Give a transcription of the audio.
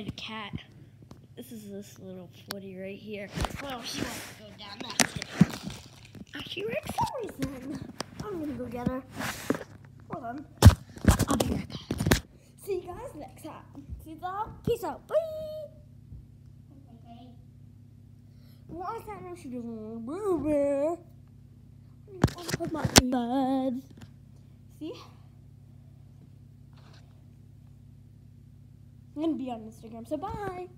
Had a cat. This is this little footy right here. Well, she wants to go down that stairs. Rick, for some reason, I'm gonna go get her. Hold on. I'll be back. See you guys next time. See you all. Peace out. Bye. Is that no she doesn't move it? Put my buds. See? and be on Instagram. So bye.